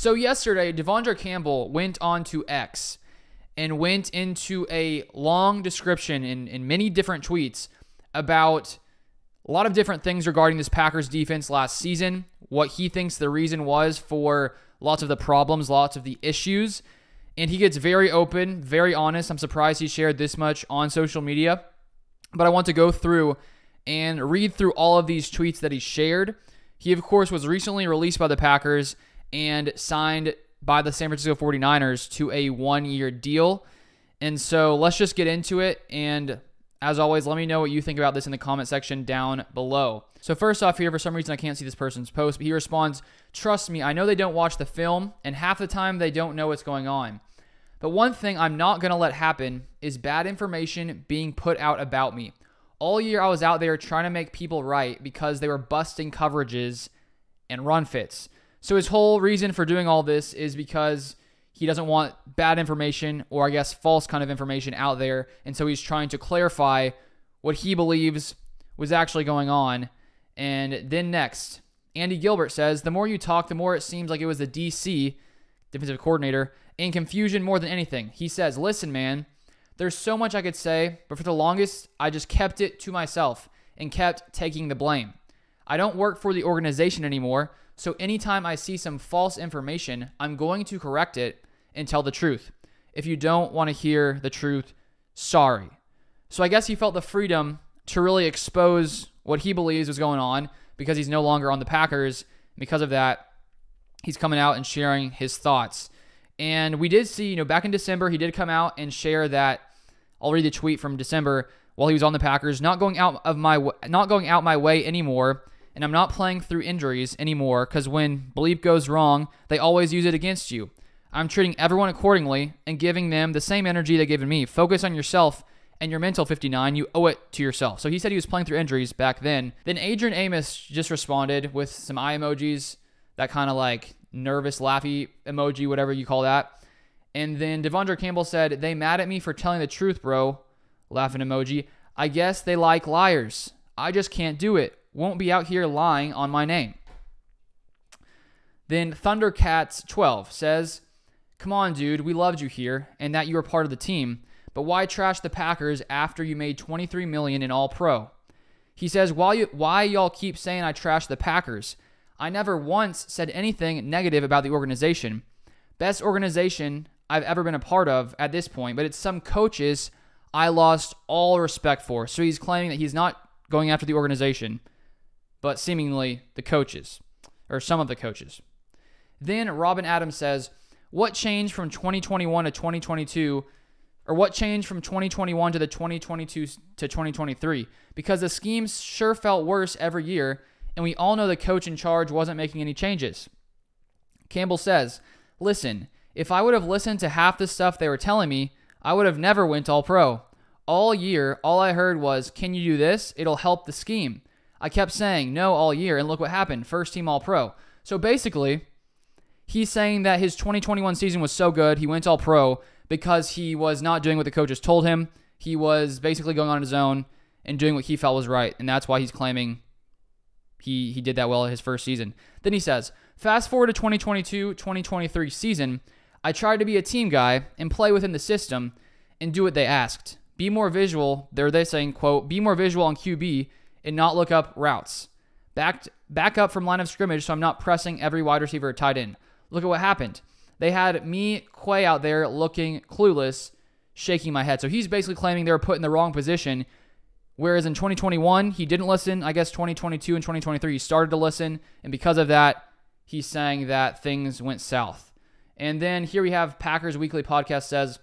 So yesterday, Devondre Campbell went on to X and went into a long description in, in many different tweets about a lot of different things regarding this Packers defense last season, what he thinks the reason was for lots of the problems, lots of the issues. And he gets very open, very honest. I'm surprised he shared this much on social media. But I want to go through and read through all of these tweets that he shared. He, of course, was recently released by the Packers and signed by the San Francisco 49ers to a one year deal. And so let's just get into it. And as always, let me know what you think about this in the comment section down below. So, first off, here, for some reason, I can't see this person's post, but he responds Trust me, I know they don't watch the film, and half the time they don't know what's going on. But one thing I'm not going to let happen is bad information being put out about me. All year I was out there trying to make people right because they were busting coverages and run fits. So his whole reason for doing all this is because he doesn't want bad information or I guess false kind of information out there. And so he's trying to clarify what he believes was actually going on. And then next, Andy Gilbert says, the more you talk, the more it seems like it was the DC, defensive coordinator, in confusion more than anything. He says, listen, man, there's so much I could say, but for the longest, I just kept it to myself and kept taking the blame. I don't work for the organization anymore, so anytime I see some false information, I'm going to correct it and tell the truth. If you don't want to hear the truth, sorry. So I guess he felt the freedom to really expose what he believes was going on because he's no longer on the Packers. Because of that, he's coming out and sharing his thoughts. And we did see, you know, back in December, he did come out and share that. I'll read the tweet from December while he was on the Packers, not going out of my not going out my way anymore and I'm not playing through injuries anymore because when bleep goes wrong, they always use it against you. I'm treating everyone accordingly and giving them the same energy they gave me. Focus on yourself and your mental 59. You owe it to yourself. So he said he was playing through injuries back then. Then Adrian Amos just responded with some eye emojis, that kind of like nervous, laughy emoji, whatever you call that. And then Devondre Campbell said, They mad at me for telling the truth, bro. Laughing emoji. I guess they like liars. I just can't do it won't be out here lying on my name. Then Thundercats12 says, Come on, dude, we loved you here and that you were part of the team, but why trash the Packers after you made 23 million in all pro? He says, why, you, why y'all keep saying I trash the Packers? I never once said anything negative about the organization. Best organization I've ever been a part of at this point, but it's some coaches I lost all respect for. So he's claiming that he's not going after the organization but seemingly the coaches, or some of the coaches. Then Robin Adams says, What changed from 2021 to 2022? Or what changed from 2021 to the 2022 to 2023? Because the schemes sure felt worse every year, and we all know the coach in charge wasn't making any changes. Campbell says, Listen, if I would have listened to half the stuff they were telling me, I would have never went all pro. All year, all I heard was, Can you do this? It'll help the scheme. I kept saying no all year, and look what happened first team All Pro. So basically, he's saying that his 2021 season was so good, he went All Pro because he was not doing what the coaches told him. He was basically going on his own and doing what he felt was right, and that's why he's claiming he he did that well in his first season. Then he says, fast forward to 2022-2023 season, I tried to be a team guy and play within the system and do what they asked. Be more visual. They're they saying, quote, be more visual on QB and not look up routes. Back, back up from line of scrimmage so I'm not pressing every wide receiver tight end. Look at what happened. They had me, Quay, out there looking clueless, shaking my head. So he's basically claiming they were put in the wrong position. Whereas in 2021, he didn't listen. I guess 2022 and 2023, he started to listen. And because of that, he's saying that things went south. And then here we have Packers Weekly Podcast says,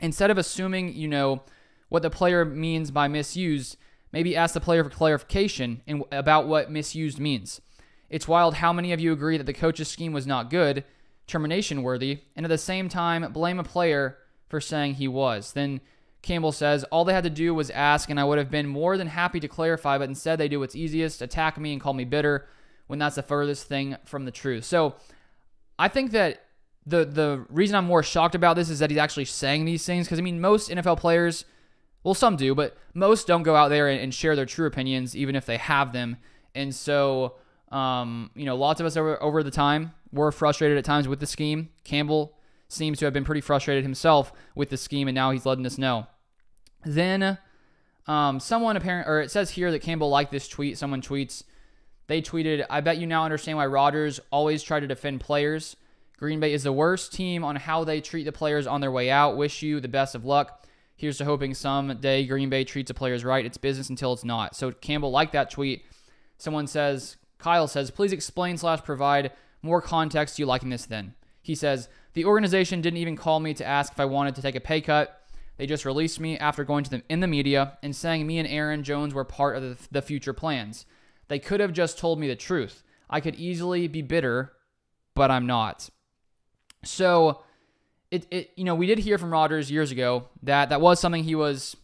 instead of assuming, you know, what the player means by misuse, Maybe ask the player for clarification in, about what misused means. It's wild how many of you agree that the coach's scheme was not good, termination worthy, and at the same time blame a player for saying he was. Then Campbell says, All they had to do was ask, and I would have been more than happy to clarify, but instead they do what's easiest attack me and call me bitter when that's the furthest thing from the truth. So I think that the the reason I'm more shocked about this is that he's actually saying these things because I mean most NFL players well, some do, but most don't go out there and, and share their true opinions, even if they have them. And so, um, you know, lots of us over, over the time, were frustrated at times with the scheme. Campbell seems to have been pretty frustrated himself with the scheme, and now he's letting us know. Then, um, someone apparent, or it says here that Campbell liked this tweet. Someone tweets, they tweeted, "I bet you now understand why Rodgers always tried to defend players. Green Bay is the worst team on how they treat the players on their way out. Wish you the best of luck. Here's to hoping someday Green Bay treats the players right. It's business until it's not." So Campbell liked that tweet. Someone says, Kyle says, "Please explain slash provide more context to you liking this." Then he says. The organization didn't even call me to ask if I wanted to take a pay cut. They just released me after going to them in the media and saying me and Aaron Jones were part of the, the future plans. They could have just told me the truth. I could easily be bitter, but I'm not. So, it, it you know we did hear from Rodgers years ago that that was something he was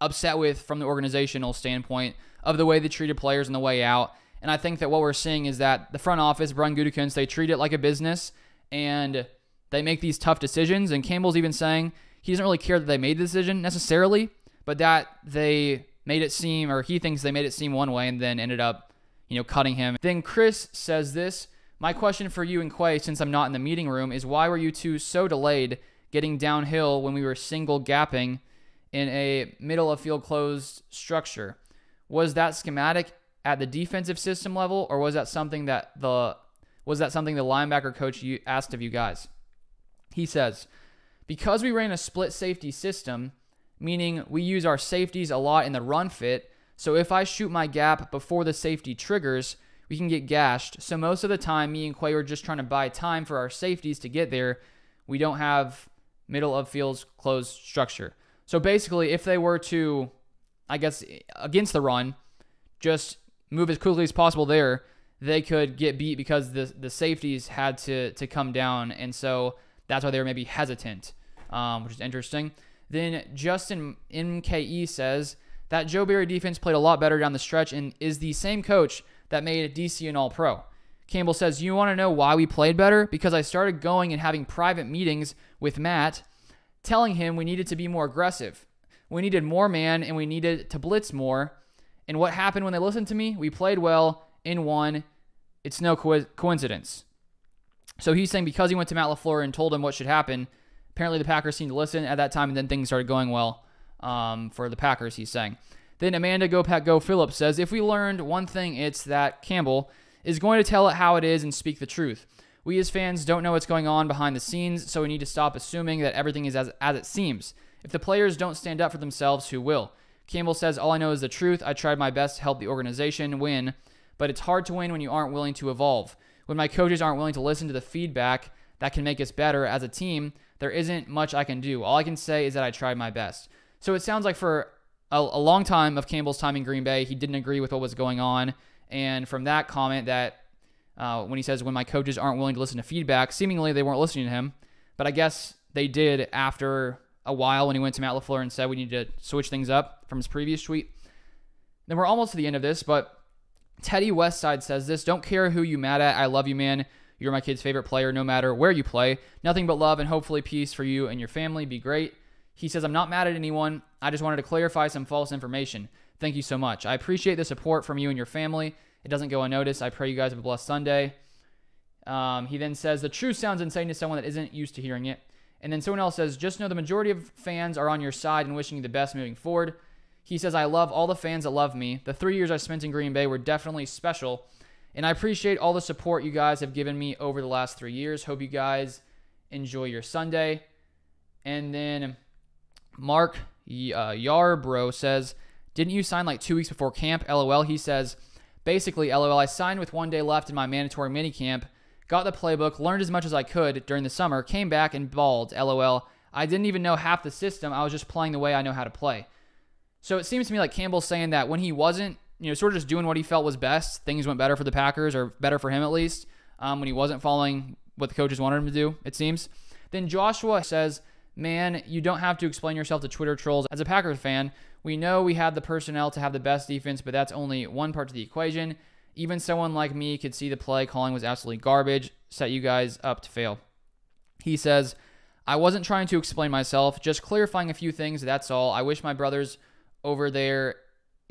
upset with from the organizational standpoint of the way they treated players on the way out. And I think that what we're seeing is that the front office, Brian Gutekunst, they treat it like a business and they make these tough decisions. And Campbell's even saying he doesn't really care that they made the decision necessarily, but that they made it seem, or he thinks they made it seem one way and then ended up, you know, cutting him. Then Chris says this My question for you and Quay, since I'm not in the meeting room, is why were you two so delayed getting downhill when we were single gapping in a middle of field closed structure? Was that schematic at the defensive system level, or was that something that the was that something the linebacker coach asked of you guys? He says, because we ran a split safety system, meaning we use our safeties a lot in the run fit, so if I shoot my gap before the safety triggers, we can get gashed. So most of the time, me and Quay were just trying to buy time for our safeties to get there. We don't have middle of fields closed structure. So basically, if they were to, I guess, against the run, just move as quickly as possible there, they could get beat because the the safeties had to to come down, and so that's why they were maybe hesitant, um, which is interesting. Then Justin MKE says that Joe Barry defense played a lot better down the stretch and is the same coach that made DC an All Pro. Campbell says, You want to know why we played better? Because I started going and having private meetings with Matt, telling him we needed to be more aggressive. We needed more man and we needed to blitz more. And what happened when they listened to me? We played well in one. It's no co- coincidence. So he's saying because he went to Matt LaFleur and told him what should happen, apparently the Packers seemed to listen at that time, and then things started going well um, for the Packers, he's saying. Then Amanda Go Pack Go Phillips says, if we learned one thing, it's that Campbell is going to tell it how it is and speak the truth. We as fans don't know what's going on behind the scenes, so we need to stop assuming that everything is as, as it seems. If the players don't stand up for themselves, who will? Campbell says, All I know is the truth. I tried my best to help the organization win, but it's hard to win when you aren't willing to evolve when my coaches aren't willing to listen to the feedback that can make us better as a team, there isn't much I can do. All I can say is that I tried my best. So it sounds like for a, a long time of Campbell's time in Green Bay, he didn't agree with what was going on. And from that comment, that uh, when he says, when my coaches aren't willing to listen to feedback, seemingly they weren't listening to him. But I guess they did after a while when he went to Matt LaFleur and said we need to switch things up from his previous tweet. Then we're almost to the end of this, but Teddy Westside says this Don't care who you mad at. I love you, man. You're my kid's favorite player no matter where you play. Nothing but love and hopefully peace for you and your family. Be great. He says, I'm not mad at anyone. I just wanted to clarify some false information. Thank you so much. I appreciate the support from you and your family. It doesn't go unnoticed. I pray you guys have a blessed Sunday. Um, he then says, The truth sounds insane to someone that isn't used to hearing it. And then someone else says, Just know the majority of fans are on your side and wishing you the best moving forward. He says, I love all the fans that love me. The three years I spent in Green Bay were definitely special. And I appreciate all the support you guys have given me over the last three years. Hope you guys enjoy your Sunday. And then Mark uh, Yarbrough says, Didn't you sign like two weeks before camp? LOL. He says, Basically, LOL, I signed with one day left in my mandatory minicamp, got the playbook, learned as much as I could during the summer, came back and balled. LOL. I didn't even know half the system. I was just playing the way I know how to play. So it seems to me like Campbell's saying that when he wasn't, you know, sort of just doing what he felt was best, things went better for the Packers or better for him at least. Um, when he wasn't following what the coaches wanted him to do, it seems. Then Joshua says, "Man, you don't have to explain yourself to Twitter trolls. As a Packers fan, we know we have the personnel to have the best defense, but that's only one part of the equation. Even someone like me could see the play calling was absolutely garbage, set you guys up to fail." He says, "I wasn't trying to explain myself, just clarifying a few things. That's all. I wish my brothers." over there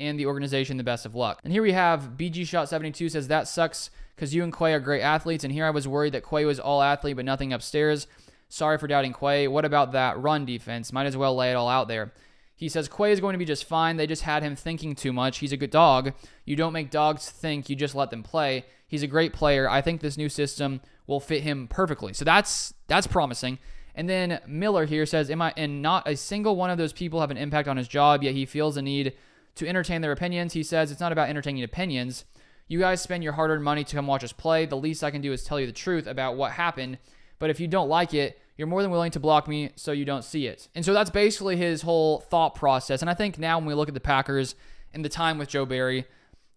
and the organization the best of luck. And here we have BG Shot 72 says that sucks because you and Quay are great athletes. And here I was worried that Quay was all athlete but nothing upstairs. Sorry for doubting Quay. What about that run defense? Might as well lay it all out there. He says Quay is going to be just fine. They just had him thinking too much. He's a good dog. You don't make dogs think, you just let them play. He's a great player. I think this new system will fit him perfectly. So that's that's promising. And then Miller here says, Am I and not a single one of those people have an impact on his job, yet he feels a need to entertain their opinions. He says it's not about entertaining opinions. You guys spend your hard earned money to come watch us play. The least I can do is tell you the truth about what happened. But if you don't like it, you're more than willing to block me so you don't see it. And so that's basically his whole thought process. And I think now when we look at the Packers and the time with Joe Barry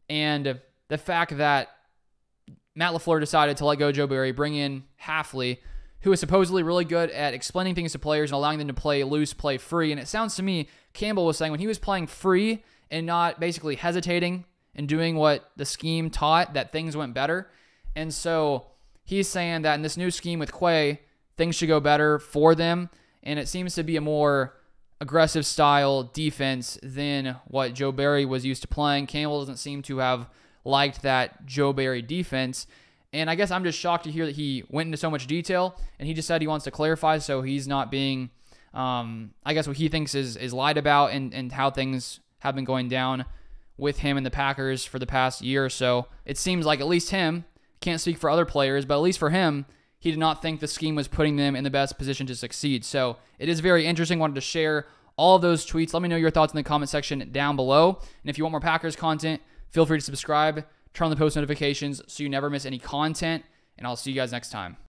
and the fact that Matt LaFleur decided to let go Joe Barry, bring in Hafley, who is supposedly really good at explaining things to players and allowing them to play loose, play free. And it sounds to me, Campbell was saying when he was playing free and not basically hesitating and doing what the scheme taught, that things went better. And so he's saying that in this new scheme with Quay, things should go better for them. And it seems to be a more aggressive style defense than what Joe Barry was used to playing. Campbell doesn't seem to have liked that Joe Barry defense. And I guess I'm just shocked to hear that he went into so much detail and he just said he wants to clarify so he's not being, um, I guess, what he thinks is, is lied about and, and how things have been going down with him and the Packers for the past year or so. It seems like at least him, can't speak for other players, but at least for him, he did not think the scheme was putting them in the best position to succeed. So it is very interesting. Wanted to share all of those tweets. Let me know your thoughts in the comment section down below. And if you want more Packers content, feel free to subscribe, turn on the post notifications so you never miss any content. And I'll see you guys next time.